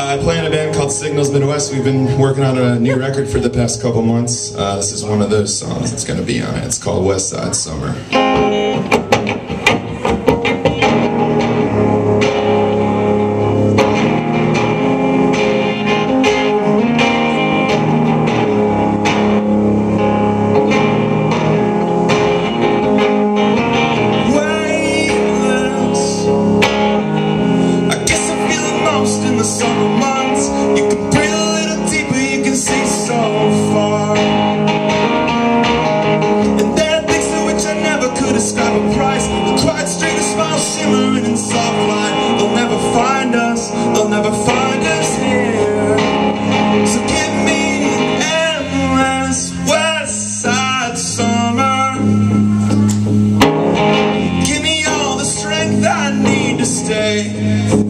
Uh, I play in a band called Signals Midwest. We've been working on a new record for the past couple months. Uh, this is one of those songs that's going to be on it. It's called West Side Summer. the summer months. You can breathe a little deeper, you can see so far. And there are things to which I never could describe a price. The quiet street, the smile shimmering in soft light. They'll never find us, they'll never find us here. So give me endless west side summer. Give me all the strength I need to stay.